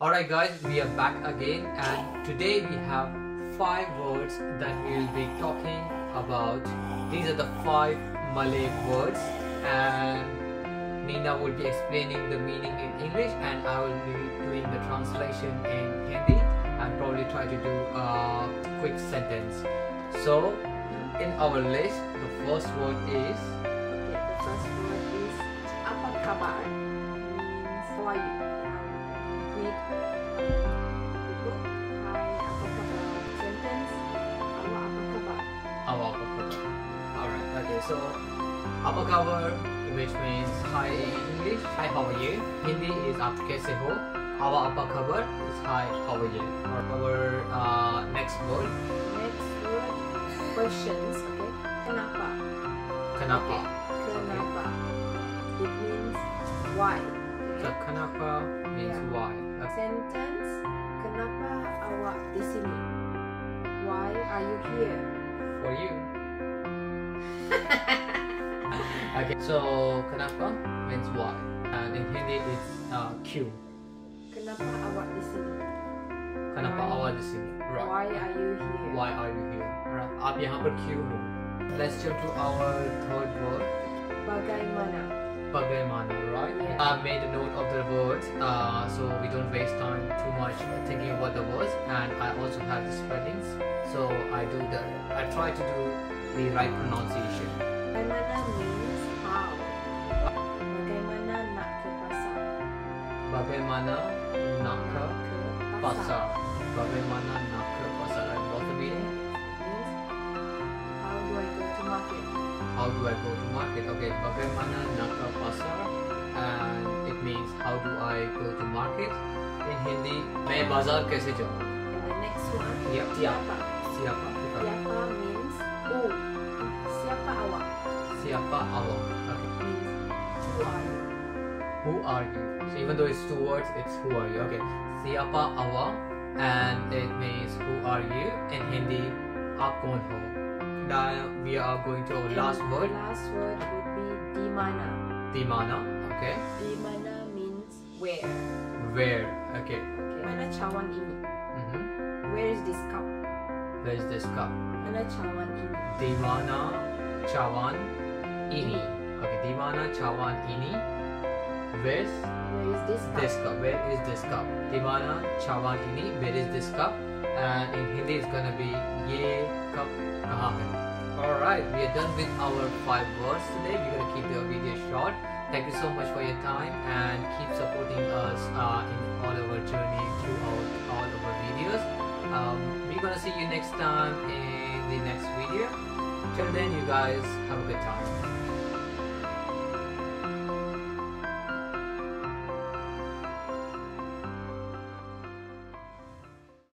Alright guys, we are back again and today we have five words that we will be talking about. These are the five Malay words and Nina will be explaining the meaning in English and I will be doing the translation in Hindi and probably try to do a quick sentence. So in our list, the first word is Okay, the first word is apa? Alright, okay, so apa khabar, which means hi in English, hi how are you? Hindi is aap kaise ho? Awa apa khabar is hi how are you? Our uh, next word, Next word, questions. Okay, kenapa? kanapa. Kenapa? It means why. The Okay. kenapa means Yeah. why. Okay. Sentence. Kenapa awak di sini? Why are you here? For you. okay, so kanapa means why. And in Hindi it's uh, Q. Kenapa awak di sini? Kanapa Why? awak di sini? Right. Why are you here? Why are you here? Right. आप यहाँ पर क्यों हो? Let's jump to our third word. Bagaimana? Bagaimana, right? Yeah. I made a note of the words, uh, so we don't waste time too much thinking about the words. And I also have the spellings, so I do the. I try to do the right pronunciation. Bagaimana means how. Bagaimana nak ke pasar? Bagaimana nak ke Ke pasar? Bagaimana nak ke pasar? And what's the meaning? Means how do I go to market? How do I go to market? Okay, bagaimana nak ke pasar? And it means how do I go to market? In Hindi, मैं बाजार कैसे जाऊँ? And the next one, Yep, yeah. siapa? Siapa? Bukan. Siapa means who? Siapa awak? Siapa awak? Okay. Means who are you? Who are you? So even though it's two words, it's who are you? Okay. Siapa awak? And it means who are you? In Hindi, aap kaun ho? Now we are going to our last word. Last word would be dimana. Dimana. Okay. Dimana means where. Where. Okay. Okay. Mana cawan ini? Mm -hmm. Where is this cup? Where is this cup? Another Cawan Ini. Dimana Cawan Ini. Okay, Dimana Cawan Ini. Where's Where is this cup? This cup. Where is this cup? Dimana Cawan Ini. Where is this cup? And in Hindi it's gonna be Ye Cup Kaha Alright, we are done with our five words today. We're gonna keep the video short. Thank you so much for your time and keep supporting us uh, in all our journey through all, all our videos. Um, we're gonna see you next time in the next video. Till then, you guys have a good time.